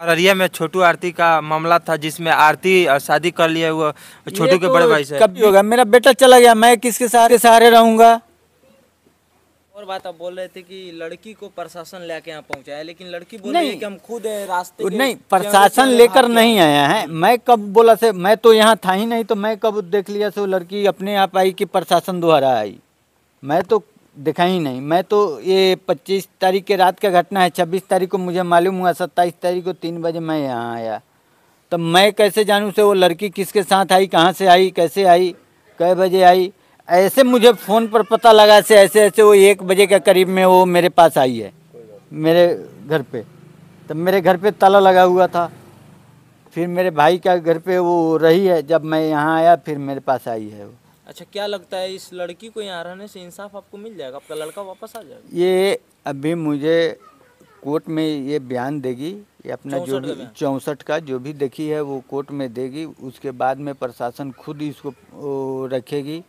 अररिया में छोटू आरती का मामला था जिसमें आरती शादी कर लिए वो छोटू के तो बड़े भाई से। कब होगा मेरा बेटा चला गया मैं किसके सहारे सहारे रहूँगा? और बात आप बोल रहे थे कि लड़की को प्रशासन लेके यहाँ पहुँचाया लेकिन लड़की बोल रही है कि हम खुद है, रास्ते नहीं प्रशासन लेकर नहीं आया है। मैं कब बोला से मैं तो यहाँ था ही नहीं तो मैं कब देख लिया से लड़की अपने आप आई कि प्रशासन द्वारा आई? मैं तो देखा ही नहीं। मैं तो ये पच्चीस तारीख के रात का घटना है, छब्बीस तारीख को मुझे मालूम हुआ, सत्ताईस तारीख को तीन बजे मैं यहाँ आया। तब मैं कैसे जानूँ से वो लड़की किसके साथ आई, कहाँ से आई, कैसे आई कै बजे आई? ऐसे मुझे फ़ोन पर पता लगा से ऐसे ऐसे वो एक बजे के करीब में वो मेरे पास आई है, मेरे घर पे। तब मेरे घर पे ताला लगा हुआ था। फिर मेरे भाई का घर पे वो रही है, जब मैं यहाँ आया, फिर मेरे पास आई है वो। अच्छा क्या लगता है इस लड़की को यहाँ रहने से इंसाफ आपको मिल जाएगा? आपका लड़का वापस आ जाएगा? ये अभी मुझे कोर्ट में ये बयान देगी ये अपना जो भी। चौंसठ का जो भी देखी है वो कोर्ट में देगी उसके बाद में प्रशासन खुद इसको रखेगी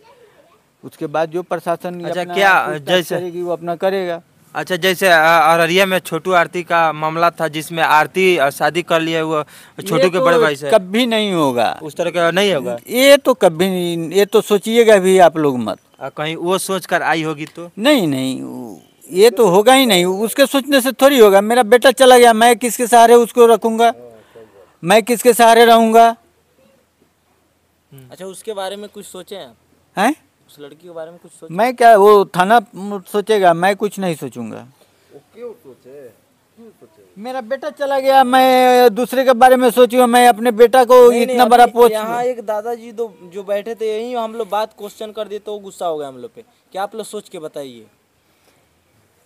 उसके बाद जो प्रशासन अच्छा, क्या जैसे- करेगी वो अपना करेगा। अच्छा जैसे अररिया में छोटू आरती का मामला था जिसमें आरती शादी कर लिए वो छोटू के तो बड़े भाई से? कभी नहीं होगा। उस तरह का नहीं होगा? ये तो कभी नहीं ये तो सोचिएगा भी आप लोग मत। कहीं वो सोच कर आई होगी तो? नहीं नहीं ये तो होगा ही नहीं। उसके सोचने से थोड़ी होगा। मेरा बेटा चला गया मैं किसके सहारे उसको रखूँगा? मैं किसके सहारे रहूँगा? अच्छा उसके बारे में कुछ सोचे आप? हैं? उस लड़की के बारे में कुछ सोचे? मैं क्या वो थाना सोचेगा मैं कुछ नहीं सोचूँगा। मेरा बेटा चला गया मैं दूसरे के बारे में सोचू मैं अपने बेटा को नहीं, इतना नहीं, बड़ा पोस्ट यहाँ एक दादाजी दो जो बैठे थे यही हम लोग बात क्वेश्चन कर दिए तो वो गुस्सा हो गया हम लोग पे। क्या आप लोग सोच के बताइए?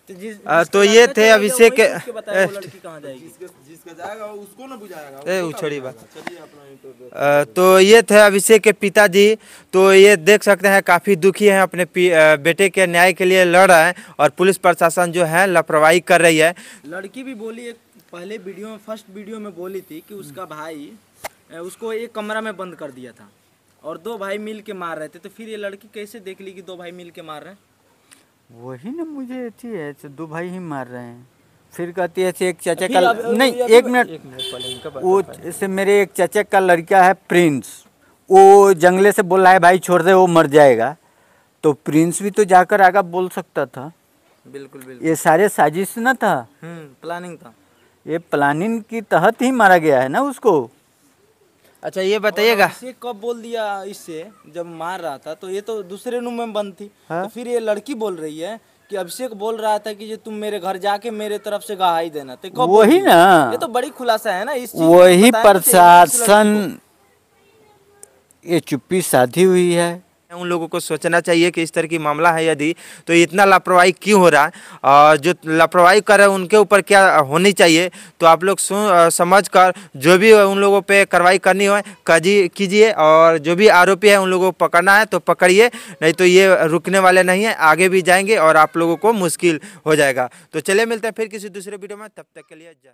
तो तो ये थे अभिषेक तो ये थे अभिषेक के पिताजी। तो ये देख सकते हैं काफ़ी दुखी हैं अपने बेटे के न्याय के लिए लड़ रहे हैं और पुलिस प्रशासन जो है लापरवाही कर रही है। लड़की भी बोली एक पहले वीडियो में फ़र्स्ट वीडियो में बोली थी कि उसका भाई उसको एक कमरा में बंद कर दिया था और दो भाई मिल के मार रहे थे। तो फिर ये लड़की कैसे देख ली कि दो भाई मिल के मार रहे हैं? वही ना मुझे अथी है दो भाई ही मार रहे हैं। फिर कहती है एक चाचा का नहीं एक मिनट। वो जैसे मेरे एक चाचा का लड़का है प्रिंस। वो जंगले से बोल है भाई छोड़ दे वो मर जाएगा। तो प्रिंस भी तो जाकर आगा बोल सकता था। बिल्कुल बिल्कुल। ये सारे साजिश ना था। हम्म प्लानिंग था। ये प्लानिंग की तहत ही मारा गया है ना उसको? अच्छा ये बताइएगा। इसे कब बोल दिया इससे? जब मार रहा था तो ये तो दूसरे रूम में बंद थी। हाँ। तो फिर ये लड़की बोल रही है कि अभिषेक बोल रहा था कि जो तुम मेरे घर जाके मेरे तरफ़ से गहाई देना। तो कब वही ना। ये तो बड़ी खुलासा है ना इस वही प्रशासन। ये चुप्पी साधी हुई है। उन लोगों को सोचना चाहिए कि इस तरह की मामला है यदि तो इतना लापरवाही क्यों हो रहा है? और जो लापरवाही कर रहे हैं, उनके ऊपर क्या होनी चाहिए? तो आप लोग समझ कर जो भी उन लोगों पे कार्रवाई करनी हो कीजिए और जो भी आरोपी है, उन लोगों को पकड़ना है तो पकड़िए, नहीं तो ये रुकने वाले नहीं है, आगे भी जाएँगे और आप लोगों को मुश्किल हो जाएगा। तो चलिए मिलते हैं फिर किसी दूसरे वीडियो में, तब तक के लिए जय।